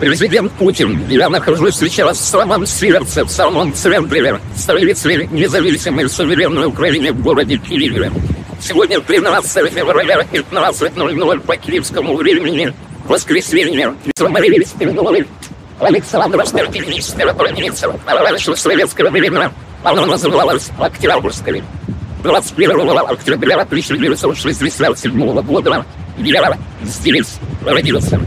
Президент Путин, я нахожусь сейчас в самом сердце, в самом центре. Столице независимой суверенной Украины в городе Киеве. Сегодня 13 февраля 15.00 по киевскому времени, воскресенье, заморились передовой Александра Стратегического провинция, раньше советского времени, оно называлось Октябрьской. 21 октября 1967 года я здесь родился.